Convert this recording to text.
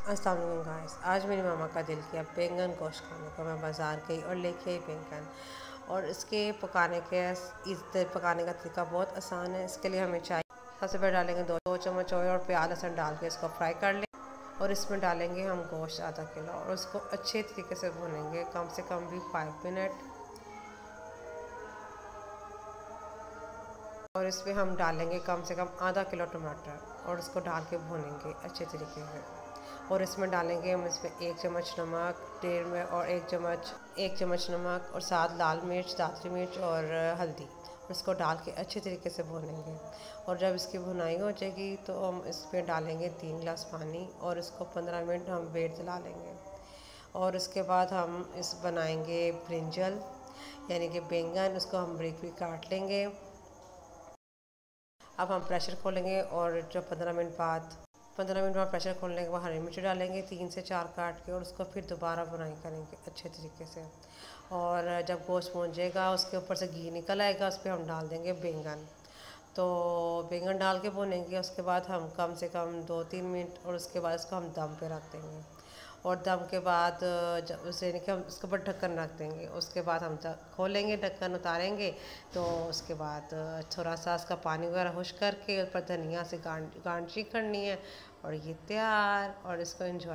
अस्सलाम गाइस, आज मेरी मामा का दिल किया बैंगन गोश्त खाने का। मैं बाज़ार गई और लेके आई बैंगन। और इसके पकाने के इस पकाने का तरीका बहुत आसान है। इसके लिए हमें चाहिए, सबसे पहले डालेंगे दो दो चम्मच ऑयल और प्याज लहसुन डाल के इसको फ्राई कर लें। और इसमें डालेंगे हम गोश्त आधा किलो और उसको अच्छे तरीके से भूनेंगे, कम से कम भी फाइव मिनट और इसमें हम डालेंगे कम से कम आधा किलो टमाटर और उसको डाल के भूनेंगे अच्छे तरीके से। और इसमें डालेंगे हम इसमें एक चम्मच नमक डेढ़ में और एक चम्मच एक चम्मच नमक और साथ लाल मिर्च दादरी मिर्च और हल्दी। इसको डाल के अच्छे तरीके से भूनेंगे। और जब इसकी भुनाई हो जाएगी तो हम इसमें डालेंगे तीन गिलास पानी और इसको पंद्रह मिनट हम वेट जला लेंगे। और उसके बाद हम इस बनाएँगे ब्रिंजल, यानी कि बैंगन, उसको हम ब्रिक भी काट लेंगे। अब हम प्रेशर खोलेंगे और जब पंद्रह मिनट बाद पंद्रह मिनट बाद प्रेशर खोलने के बाद हरी मिर्च डालेंगे तीन से चार काट के और उसको फिर दोबारा बुनाई करेंगे अच्छे तरीके से। और जब गोश्त पहुँच जाएगा उसके ऊपर से घी निकल आएगा, उस पर हम डाल देंगे बैंगन। तो बैंगन डाल के भुनेंगे, उसके बाद हम कम से कम दो तीन मिनट और उसके बाद उसको हम दम पे रख देंगे। और दम के बाद जब उसे हम उसके ऊपर ढक्कन रख देंगे। उसके बाद हम खोलेंगे, ढक्कन उतारेंगे तो उसके बाद थोड़ा सा उसका पानी वगैरह होश करके ऊपर धनिया से गार्निशिंग करनी है और ये तैयार और इसको एंजॉय